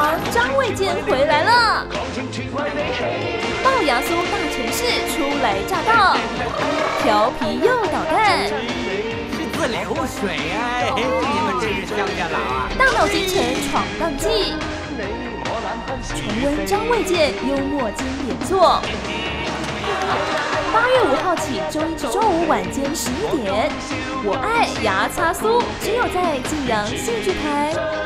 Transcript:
王张卫健回来了，龅牙苏大城市初来乍到，调皮又捣蛋，自流水哎，你们真是乡下佬啊！大闹京城闯荡记，重温张卫健幽默经典作。八月五号起，周一至周五晚间十一点，我爱牙擦苏，只有在晋阳戏剧台。